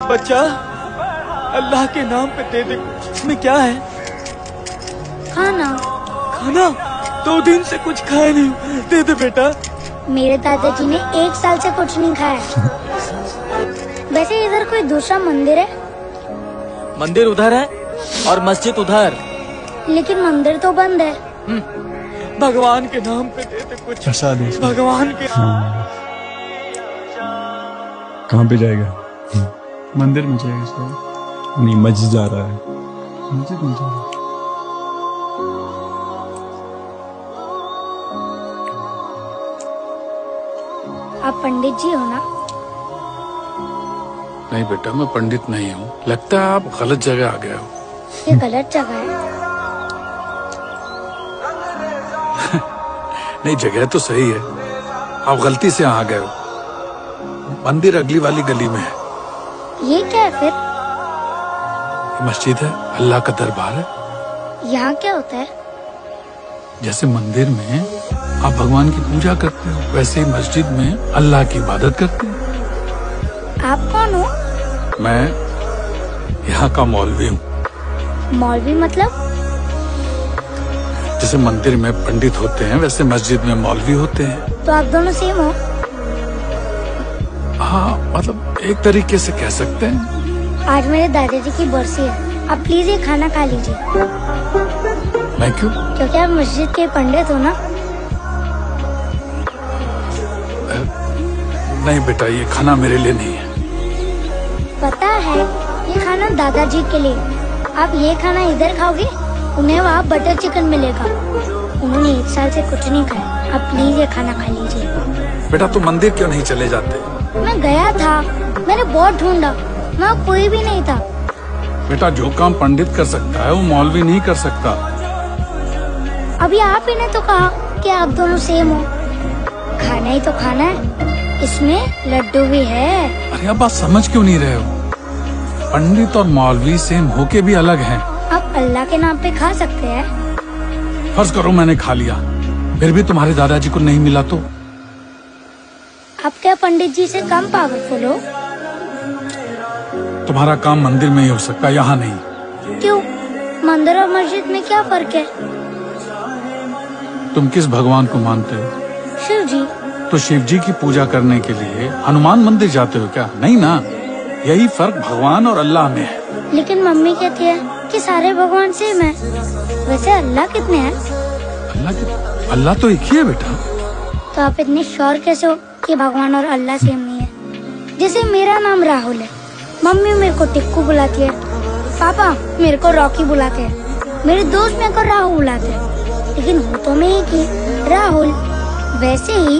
बच्चा अल्लाह के नाम पे दे दे। इसमें क्या है? खाना। खाना? दो दिन से कुछ खाया नहीं। दे दे बेटा। मेरे दादाजी ने एक साल से कुछ नहीं खाया। वैसे इधर कोई दूसरा मंदिर है? मंदिर उधर है और मस्जिद उधर। लेकिन मंदिर तो बंद है। भगवान के नाम पे दे दे कुछ। प्रसाद भगवान के कहाँ पे जाएगा? मंदिर में जाएगा शायद नहीं मस्जिद जा रहा है। मस्जिद में जा रहा है आप पंडित जी हो ना? नहीं बेटा मैं पंडित नहीं हूँ। लगता है आप गलत जगह आ गए हो। ये गलत जगह है। नहीं जगह तो सही है। आप गलती से आ गए हो। मंदिर अगली वाली गली में है। ये क्या है फिर? मस्जिद है अल्लाह का दरबार है। यहाँ क्या होता है? जैसे मंदिर में आप भगवान की पूजा करते हो वैसे ही मस्जिद में अल्लाह की इबादत करते हैं। आप कौन हो? मैं यहाँ का मौलवी हूँ। मौलवी मतलब? जैसे मंदिर में पंडित होते हैं वैसे मस्जिद में मौलवी होते हैं। तो आप दोनों सेम हो? हाँ मतलब एक तरीके से कह सकते हैं। आज मेरे दादाजी की बरसी है। आप प्लीज़ ये खाना खा लीजिए। मैं क्यों? क्योंकि आप मस्जिद के पंडित हो ना। नहीं बेटा ये खाना मेरे लिए नहीं है। पता है ये खाना दादाजी के लिए। आप ये खाना इधर खाओगे उन्हें वहाँ बटर चिकन मिलेगा। उन्होंने एक साल से कुछ नहीं खाया। आप प्लीज़ ये खाना खा लीजिए। बेटा तुम मंदिर क्यों नहीं चले जाते? मैं गया था। मैंने बहुत ढूंढा। वहाँ कोई भी नहीं था। बेटा जो काम पंडित कर सकता है वो मौलवी नहीं कर सकता। अभी आप ही ने तो कहा कि आप दोनों सेम हो। खाना ही तो खाना है। इसमें लड्डू भी है। अरे अब बात समझ क्यों नहीं रहे हो? पंडित और मौलवी सेम होके भी अलग हैं। आप अल्लाह के नाम पे खा सकते हैं। फ़र्ज़ करो मैंने खा लिया। फिर भी तुम्हारे दादाजी को नहीं मिला तो? आप क्या पंडित जी से कम पावरफुल हो? तुम्हारा काम मंदिर में ही हो सकता यहाँ नहीं। क्यों? मंदिर और मस्जिद में क्या फ़र्क है? तुम किस भगवान को मानते हो? शिव जी। तो शिव जी की पूजा करने के लिए हनुमान मंदिर जाते हो क्या? नहीं ना? यही फ़र्क भगवान और अल्लाह में है। लेकिन मम्मी कहती है कि सारे भगवान सेम है। वैसे अल्लाह कितने हैं? अल्लाह अल्लाह तो एक ही है बेटा। तो आप इतने श्योर कैसे हो कि भगवान और अल्लाह सेम नहीं है? जैसे मेरा नाम राहुल है। मम्मी मेरे को टिक्कू बुलाती है। पापा मेरे को रॉकी बुलाते हैं। मेरे दोस्त मेरे को राहुल बुलाते हैं। लेकिन वो तो मैं एक ही। राहुल वैसे ही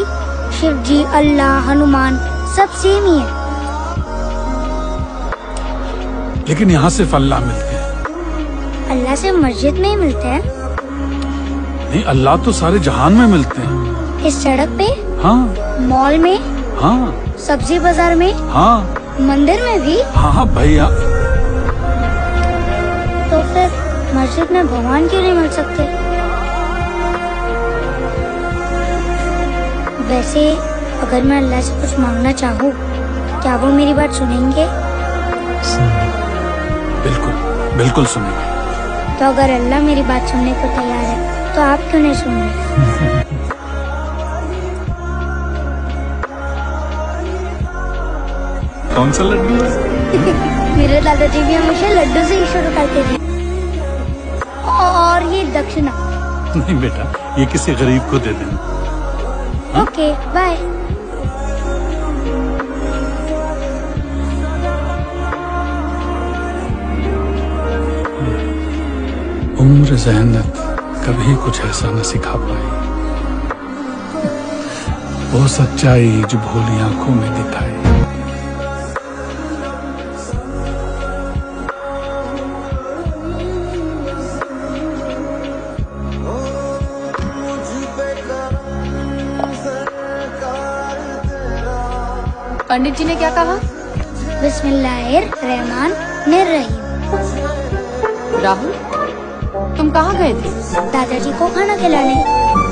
शिव जी अल्लाह हनुमान सब सेम ही है। लेकिन यहाँ सिर्फ़ अल्लाह मिलते हैं। अल्लाह से मस्जिद में ही मिलते हैं। नहीं अल्लाह तो सारे जहान में मिलते हैं। इस सड़क पे? हाँ। मॉल में? हाँ। सब्ज़ी बाज़ार में? हाँ। मंदिर में भी? हाँ हाँ भैया। तो फिर मस्जिद में भगवान क्यों नहीं मिल सकते? वैसे अगर मैं अल्लाह से कुछ मांगना चाहूँ क्या वो मेरी बात सुनेंगे? बिल्कुल बिल्कुल सुनेंगे तो अगर अल्लाह मेरी बात सुनने को तैयार है तो आप क्यों नहीं सुन रहे कौन सा लड्डू? मेरे दादाजी भी हमेशा लड्डू से ही शुरू करते थे। और ये दक्षिणा। नहीं बेटा ये किसी गरीब को दे देना। ओके बाय उम्र जहनत कभी कुछ ऐसा न सिखा पाई। वो सच्चाई जो भोली आँखों में दिखाई। पंडित जी ने क्या कहा? बिस्मिल्लाहिर्रहमान निर्रहीम राहुल? तुम कहाँ गए थे? दादाजी को खाना खिलाने।